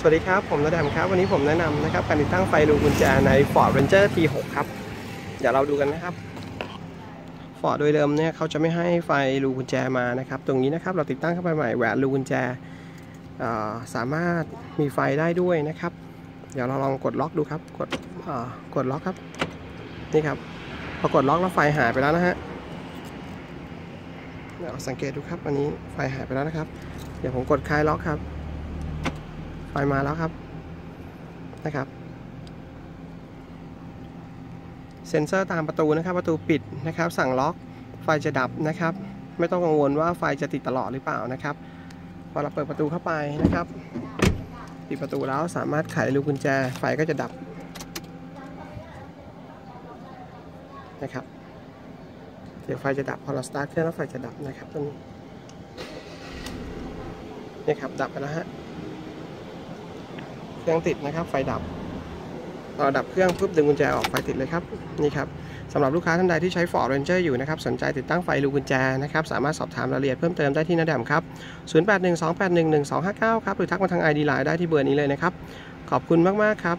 สวัสดีครับ ผมระดับครับ วันนี้ผมแนะนำนะครับการติดตั้งไฟรูกุญแจใน Ford Ranger T6 ครับ เดี๋ยวเราดูกันนะครับ Ford โดยเดิมเนี่ยเขาจะไม่ให้ไฟรูกุญแจมานะครับ ตรงนี้นะครับเราติดตั้งเข้าไปใหม่แหวนรูกุญแจาสามารถมีไฟได้ด้วยนะครับ เดี๋ยวเราลองกดล็อกดูครับ กดกดล็อกครับ นี่ครับพอกดล็อกแล้วไฟหายไปแล้วนะฮะเดี๋ยวสังเกตดูครับอันนี้ไฟหายไปแล้วนะครับ เดี๋ยวผมกดคลายล็อกครับ ไฟมาแล้วครับนะครับ เซ็นเซอร์ตามประตูนะครับ ประตูปิดนะครับ สั่งล็อกไฟจะดับนะครับ ไม่ต้องกังวลว่าไฟจะติดตลอดหรือเปล่านะครับ พอเราเปิดประตูเข้าไปนะครับปิดประตูแล้วสามารถไขลูกกุญแจไฟก็จะดับนะครับเดี๋ยวไฟจะดับพอเราสตาร์ทเครื่องแล้วไฟจะดับนะครับตรงนี้นี่ครับดับไปแล้วฮะ เครื่องติดนะครับ ไฟดับเราดับเครื่องปุ๊บดึงกุญแจออกไฟติดเลยครับนี่ครับสำหรับลูกค้าท่านใดที่ใช้ Ford Ranger อยู่นะครับสนใจติดตั้งไฟลูกกุญแจนะครับสามารถสอบถามรายละเอียดเพิ่มเติมได้ที่นาแดมครับ 0812811259 ครับหรือทักมาทาง ID Line ได้ที่เบอร์นี้เลยนะครับ ขอบคุณมาก ๆ ครับ